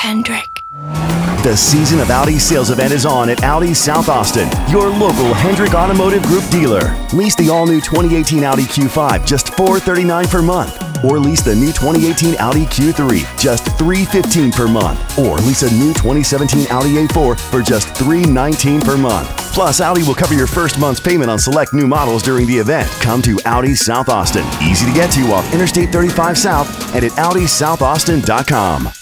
Hendrick. The season of Audi sales event is on at Audi South Austin, your local Hendrick Automotive Group dealer. Lease the all-new 2018 Audi Q5 just $439 per month, or lease the new 2018 Audi Q3 just $315 per month, or lease a new 2017 Audi A4 for just $319 per month. Plus, Audi will cover your first month's payment on select new models during the event. Come to Audi South Austin, easy to get to off Interstate 35 South and at AudiSouthAustin.com.